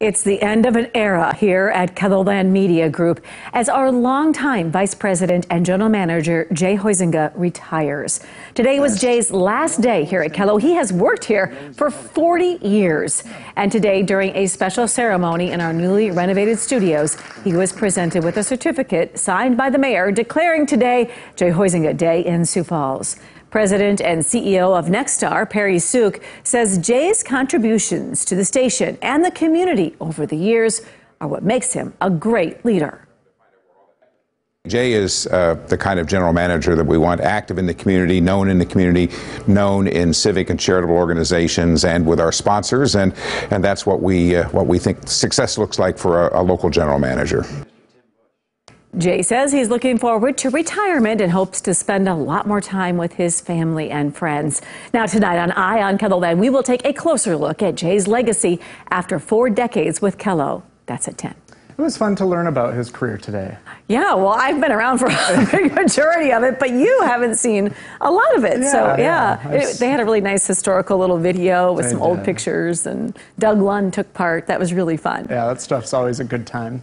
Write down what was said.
It's the end of an era here at KELOLAND Media Group as our longtime Vice President and General Manager Jay Huizenga retires. Today was Jay's last day here at Kelo. He has worked here for 40 years. And today, during a special ceremony in our newly renovated studios, he was presented with a certificate signed by the mayor declaring today Jay Huizenga Day in Sioux Falls. President and CEO of Nexstar, Perry Sook, says Jay's contributions to the station and the community over the years are what makes him a great leader. Jay is uh, the kind of general manager that we want active in the community, known in the community, known in civic and charitable organizations, and with our sponsors, and and that's what we uh, what we think success looks like for a, a local general manager. Jay says he's looking forward to retirement and hopes to spend a lot more time with his family and friends. Now, tonight on Eye on KELOLAND, we will take a closer look at Jay's legacy after four decades with Kelo. That's at 10. It was fun to learn about his career today. Yeah, well, I've been around for a big majority of it, but you haven't seen a lot of it. Yeah, so, yeah, yeah. It, they had a really nice historical little video with They some old pictures, and Doug Lund took part. That was really fun. Yeah, that stuff's always a good time.